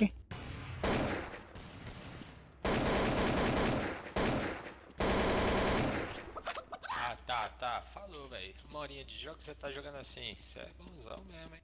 sempre. Ah, tá, tá. Falou, velho. Uma horinha de jogo você tá jogando assim. Você é bonzão mesmo, hein?